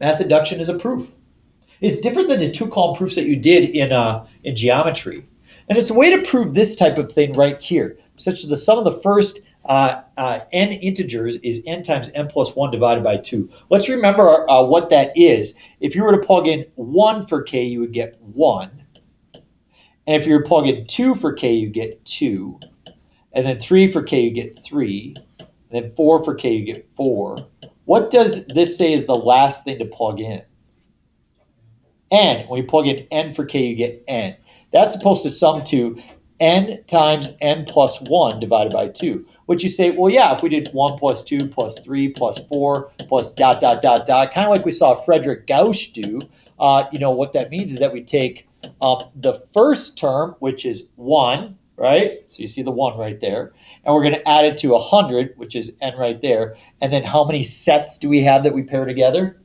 Math induction is a proof. It's different than the two column proofs that you did in, uh, in geometry. And it's a way to prove this type of thing right here, such that the sum of the first uh, uh, n integers is n times n plus 1 divided by 2. Let's remember uh, what that is. If you were to plug in 1 for k, you would get 1. And if you were to plug in 2 for k, you get 2. And then 3 for k, you get 3. And then 4 for k, you get 4. What does this say is the last thing to plug in? n. When you plug in n for k, you get n. That's supposed to sum to n times n plus 1 divided by 2. Which you say, well, yeah, if we did 1 plus 2 plus 3 plus 4 plus dot, dot, dot, dot, kind of like we saw Frederick Gauss do, uh, you know, what that means is that we take um, the first term, which is 1, right? So you see the 1 right there. And we're going to add it to 100, which is n right there. And then how many sets do we have that we pair together?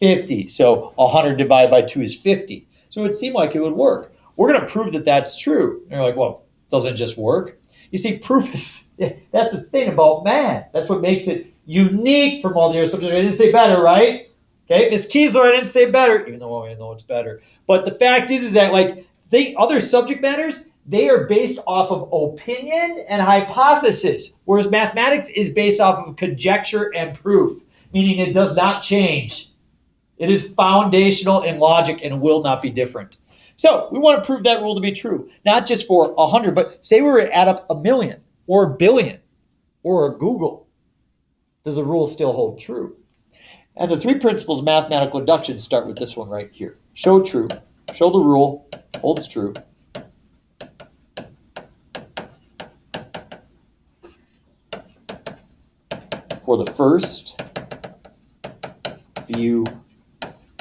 50. So 100 divided by 2 is 50. So it would seem like it would work. We're going to prove that that's true. And you're like, well, doesn't just work? You see, proof is, that's the thing about math. That's what makes it unique from all the other subjects. I didn't say better, right? Okay, Miss Kiesler, I didn't say better, even though I know it's better. But the fact is, is that like the other subject matters, they are based off of opinion and hypothesis, whereas mathematics is based off of conjecture and proof, meaning it does not change. It is foundational in logic and will not be different. So we want to prove that rule to be true, not just for 100, but say we were to add up a million or a billion or a googol. Does the rule still hold true? And the three principles of mathematical induction start with this one right here. Show true, show the rule holds true. For the first few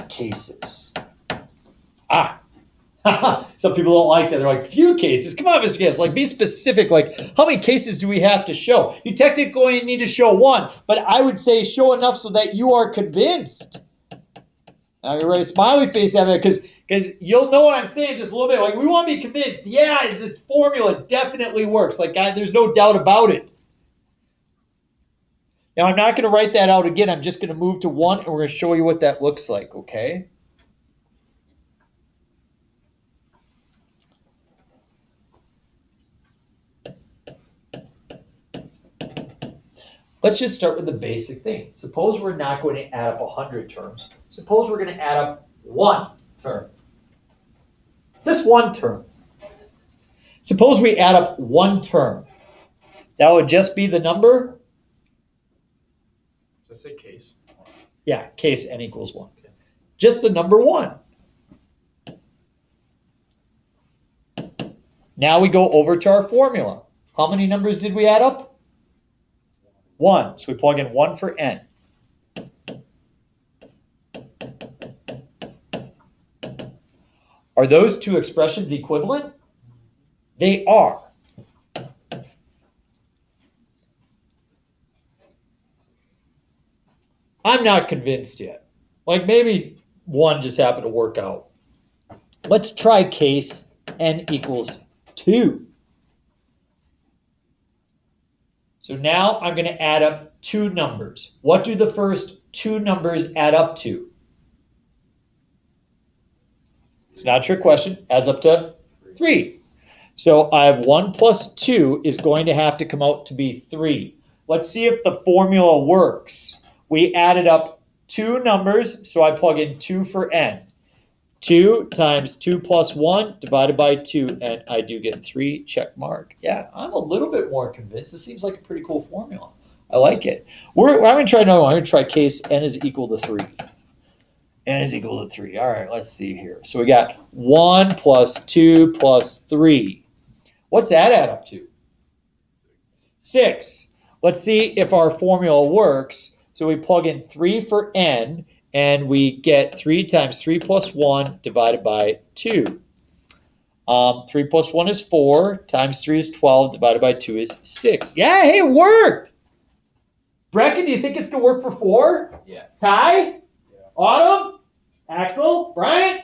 cases. Ah, some people don't like that. They're like, few cases. Come on, Mr. Gentz. Like, be specific. Like, how many cases do we have to show? You technically need to show one, but I would say show enough so that you are convinced. Now you're right, smiley face at it because because you'll know what I'm saying just a little bit. Like, we want to be convinced. Yeah, this formula definitely works. Like, I, there's no doubt about it. Now, I'm not going to write that out again. I'm just going to move to one, and we're going to show you what that looks like, okay? Let's just start with the basic thing. Suppose we're not going to add up 100 terms. Suppose we're going to add up one term. This one term. Suppose we add up one term. That would just be the number? Say case. Yeah, case n equals 1. Just the number 1. Now we go over to our formula. How many numbers did we add up? 1. So we plug in 1 for n. Are those two expressions equivalent? They are. I'm not convinced yet. Like maybe one just happened to work out. Let's try case n equals 2. So now I'm going to add up two numbers. What do the first two numbers add up to? It's not trick question. Adds up to 3. So I have 1 plus 2 is going to have to come out to be 3. Let's see if the formula works. We added up two numbers, so I plug in 2 for n. 2 times 2 plus 1 divided by 2, and I do get 3 check mark. Yeah, I'm a little bit more convinced. This seems like a pretty cool formula. I like it. We're, I'm going to try another one. I'm going to try case n is equal to 3. n is equal to 3. All right, let's see here. So we got 1 plus 2 plus 3. What's that add up to? 6. Let's see if our formula works. So we plug in 3 for n, and we get 3 times 3 plus 1 divided by 2. Um, 3 plus 1 is 4, times 3 is 12, divided by 2 is 6. Yeah, hey, it worked! Brecken, do you think it's going to work for 4? Yes. Ty? Yeah. Autumn? Axel? Brian?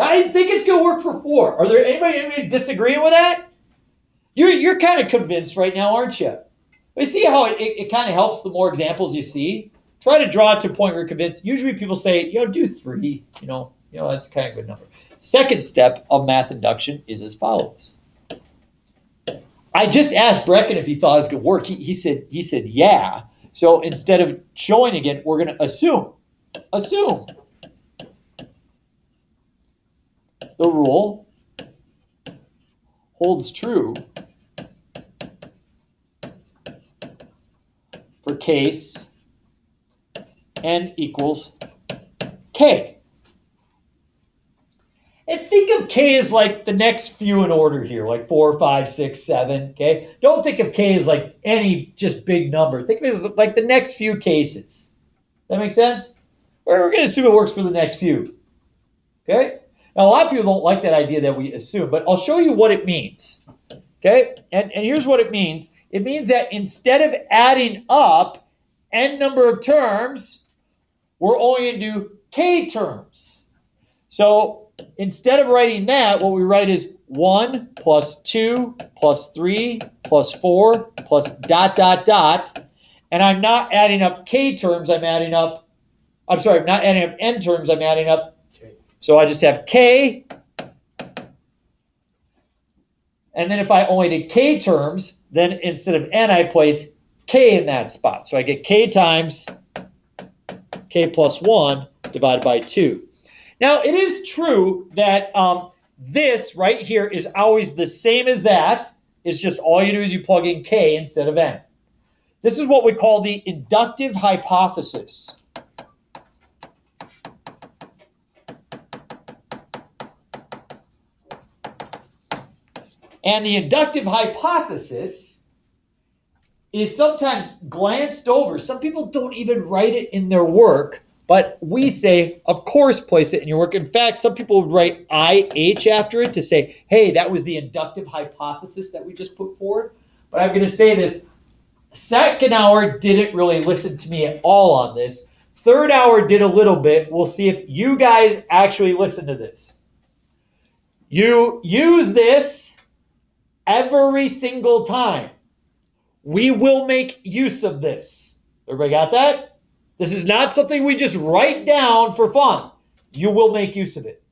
I think it's going to work for 4. Are there anybody, anybody disagreeing with that? You're, you're kind of convinced right now, aren't you? But you see how it, it, it kind of helps the more examples you see? Try to draw to a point where you're convinced. Usually people say, you know, do three, you know, you know, that's kind of a good number. Second step of math induction is as follows. I just asked Brecken if he thought it was going to work. He, he said, he said, yeah. So instead of showing again, we're going to assume, assume the rule holds true for case n equals k. And think of k as like the next few in order here, like four, five, six, seven. Okay. Don't think of k as like any just big number. Think of it as like the next few cases. That makes sense? We're going to assume it works for the next few. Okay. Now a lot of people don't like that idea that we assume, but I'll show you what it means. Okay. And, and here's what it means. It means that instead of adding up n number of terms, we're only going to do k terms. So instead of writing that, what we write is 1 plus 2 plus 3 plus 4 plus dot, dot, dot. And I'm not adding up k terms, I'm adding up, I'm sorry, I'm not adding up n terms, I'm adding up. So I just have k. And then if I only did k terms, then instead of n, I place k in that spot. So I get k times k plus 1 divided by 2. Now, it is true that um, this right here is always the same as that. It's just all you do is you plug in k instead of n. This is what we call the inductive hypothesis. And the inductive hypothesis is sometimes glanced over. Some people don't even write it in their work, but we say, of course, place it in your work. In fact, some people would write IH after it to say, hey, that was the inductive hypothesis that we just put forward. But I'm going to say this second hour didn't really listen to me at all on this. Third hour did a little bit. We'll see if you guys actually listen to this. You use this every single time. We will make use of this. Everybody got that? This is not something we just write down for fun. You will make use of it.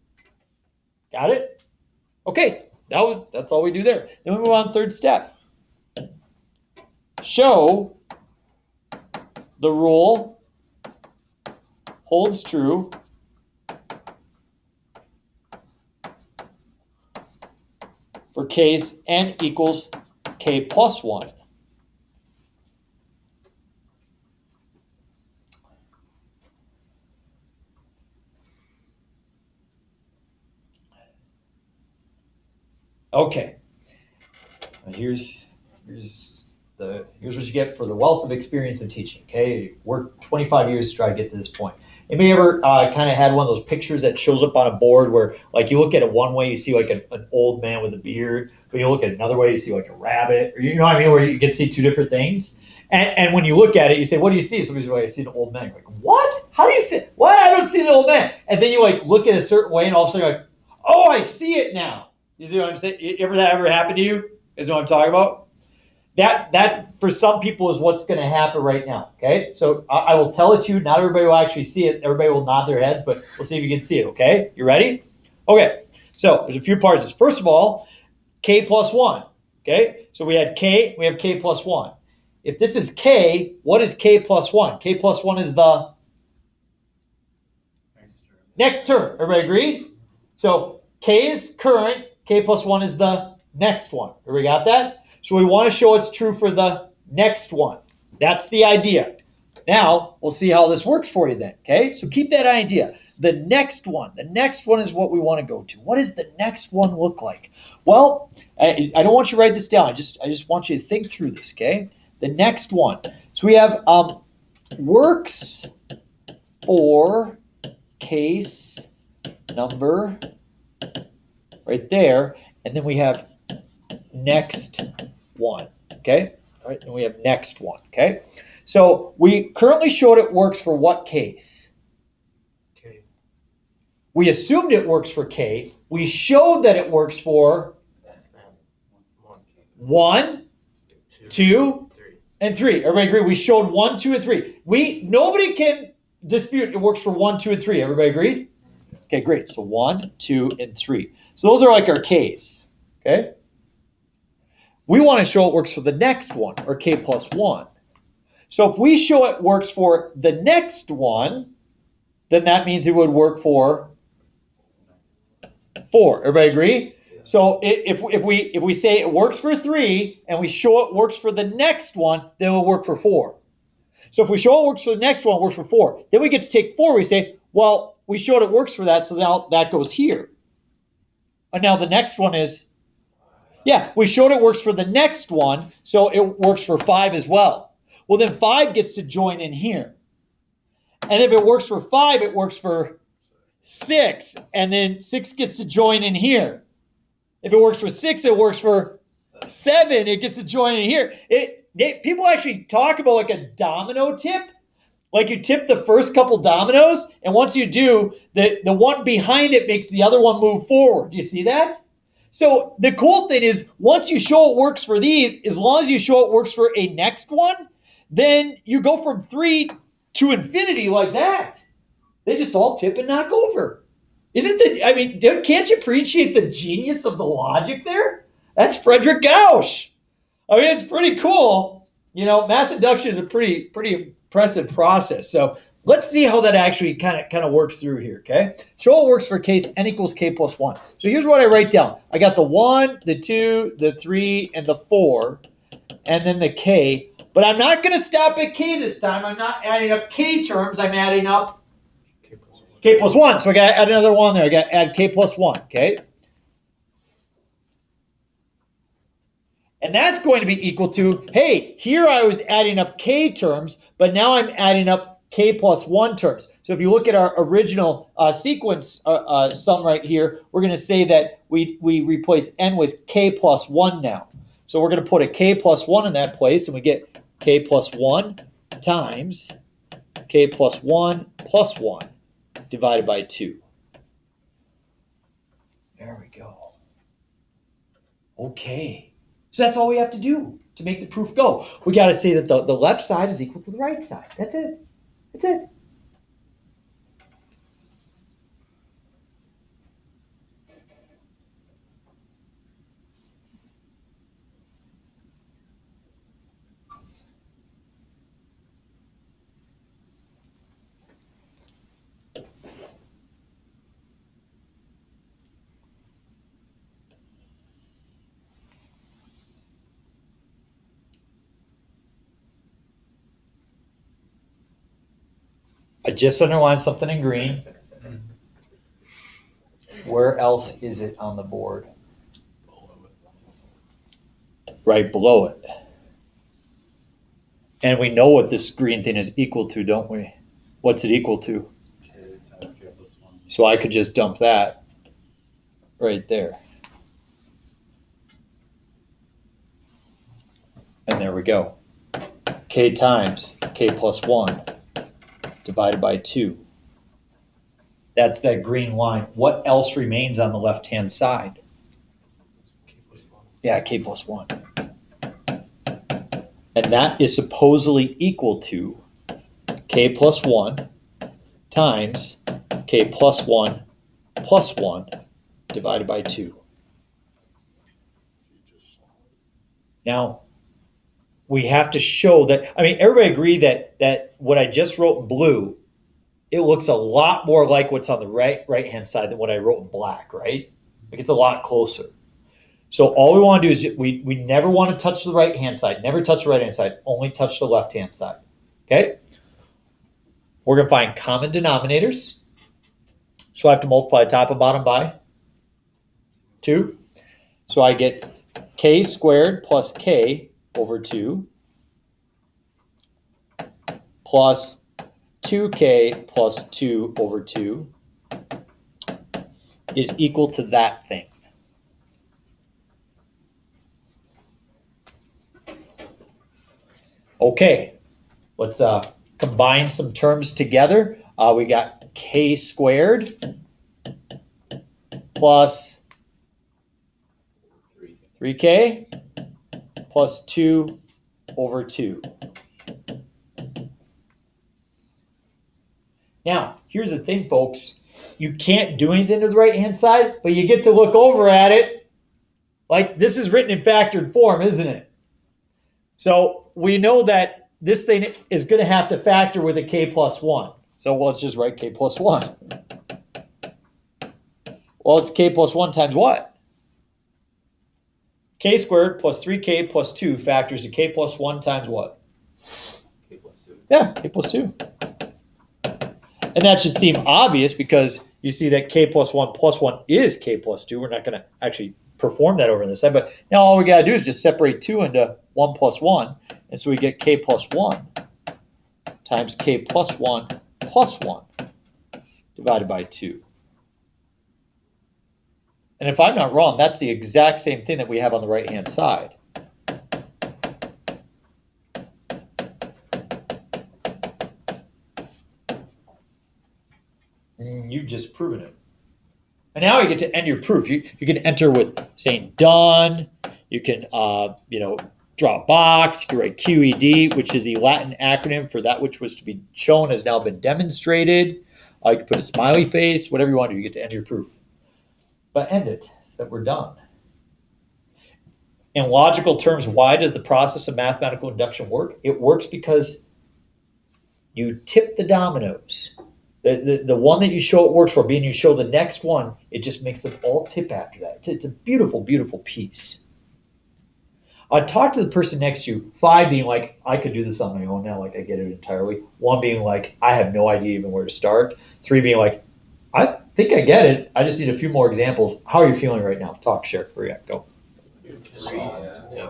Got it? Okay, that was, that's all we do there. Then we move on third step. Show the rule holds true for case n equals k plus 1. Okay. Here's here's the here's what you get for the wealth of experience in teaching. Okay, work 25 years to try to get to this point. Anybody ever uh, kind of had one of those pictures that shows up on a board where, like, you look at it one way, you see like an, an old man with a beard, but you look at another way, you see like a rabbit, or you know what I mean, where you can see two different things. And, and when you look at it, you say, "What do you see?" Somebody's like, "I see an old man." You're like, what? How do you see? What? I don't see the old man. And then you like look at a certain way, and all of a sudden you're like, "Oh, I see it now." You see what I'm saying? Ever that ever happened to you? Is what I'm talking about. That that for some people is what's going to happen right now. Okay, so I, I, will tell it to you. Not everybody will actually see it. Everybody will nod their heads, but we'll see if you can see it. Okay, you ready? Okay, so there's a few parts. This First of all, k plus one. Okay, so we had k, we have k plus one. If this is k, what is k plus one? k plus one is the next term. Next term. Everybody agreed? So k is current, k plus 1 is the next one. We got that? So we want to show it's true for the next one. That's the idea. Now, we'll see how this works for you then, okay? So keep that idea. The next one, the next one is what we want to go to. What does the next one look like? Well, I, I don't want you to write this down. I just, I just want you to think through this, okay? The next one. So we have um, works for case number right there. And then we have next one, okay? All right, and we have next one, okay? So we currently showed it works for what case? K. We assumed it works for K. We showed that it works for one, two, and 3. Everybody agree? We showed 1, 2, and 3. We Nobody can dispute it works for 1, 2, and 3. Everybody agreed? Okay, great. So 1, 2, and 3. So those are like our Ks. Okay? We want to show it works for the next one, or K plus 1. So if we show it works for the next one, then that means it would work for 4. Everybody agree? So if, if we if we say it works for 3 and we show it works for the next one, then it will work for 4. So if we show it works for the next one, it works for 4. Then we get to take 4, we say, well, we showed it works for that, so now that goes here. And now the next one is, yeah, we showed it works for the next one, so it works for 5 as well. Well, then 5 gets to join in here. And if it works for 5, it works for 6. And then 6 gets to join in here. If it works for 6, it works for 7. It gets to join in here. It, it People actually talk about like a domino tip. Like you tip the first couple dominoes, and once you do, the, the one behind it makes the other one move forward. Do you see that? So the cool thing is, once you show it works for these, as long as you show it works for a next one, then you go from three to infinity like that. They just all tip and knock over. Isn't the, I mean, can't you appreciate the genius of the logic there? That's Frederick Gauss. I mean, it's pretty cool. You know, math induction is a pretty, pretty impressive process. So let's see how that actually kind of kind of works through here, okay? Show it works for case n equals k plus 1. So here's what I write down. I got the 1, the 2, the 3, and the 4, and then the k. But I'm not going to stop at k this time. I'm not adding up k terms. I'm adding up k plus 1. So I got to add another one there. I got to add k plus 1, okay? And that's going to be equal to, hey, here I was adding up k terms, but now I'm adding up k plus 1 terms. So if you look at our original uh, sequence uh, uh, sum right here, we're going to say that we, we replace n with k plus 1 now. So we're going to put a k plus 1 in that place, and we get k plus 1 times k plus 1 plus 1 divided by 2. There we go. Okay. So that's all we have to do to make the proof go. We got to say that the, the left side is equal to the right side. That's it. That's it. I just underlined something in green. Where else is it on the board? Right below it. And we know what this green thing is equal to, don't we? What's it equal to? So I could just dump that right there. And there we go. K times K plus 1 divided by 2. That's that green line. What else remains on the left-hand side? Yeah, k plus 1. And that is supposedly equal to k plus 1 times k plus 1 plus 1 divided by 2. Now, we have to show that. I mean, everybody agree that that what I just wrote in blue, it looks a lot more like what's on the right right hand side than what I wrote in black, right? Like it's a lot closer. So all we want to do is we we never want to touch the right hand side, never touch the right hand side, only touch the left hand side. Okay. We're gonna find common denominators. So I have to multiply top and bottom by two. So I get k squared plus k over 2 plus 2k plus 2 over 2 is equal to that thing. Okay, let's uh, combine some terms together. Uh, we got k squared plus 3k plus 2 over 2. Now, here's the thing, folks. You can't do anything to the right hand side, but you get to look over at it. Like this is written in factored form, isn't it? So we know that this thing is going to have to factor with a k plus 1. So let's just write k plus 1. Well, it's k plus 1 times what? K squared plus 3k plus 2 factors to k plus 1 times what? K plus two. Yeah, k plus 2. And that should seem obvious because you see that k plus 1 plus 1 is k plus 2. We're not going to actually perform that over on this side, but now all we got to do is just separate 2 into 1 plus 1. And so we get k plus 1 times k plus 1 plus 1 divided by 2. And if I'm not wrong, that's the exact same thing that we have on the right-hand side. You've just proven it. And now you get to end your proof. You, you can enter with saying done. You can, uh, you know, draw a box. You can write QED, which is the Latin acronym for that which was to be shown has now been demonstrated. Uh, you can put a smiley face, whatever you want to do. You get to end your proof. But end it so that we're done. In logical terms, why does the process of mathematical induction work? It works because you tip the dominoes. The, the, the one that you show it works for, being you show the next one, it just makes them all tip after that. It's, it's a beautiful, beautiful piece. I talk to the person next to you, five being like, I could do this on my own now, like I get it entirely. One being like, I have no idea even where to start. Three being like, think I get it. I just need a few more examples. How are you feeling right now? Talk, share, up, go. Yeah.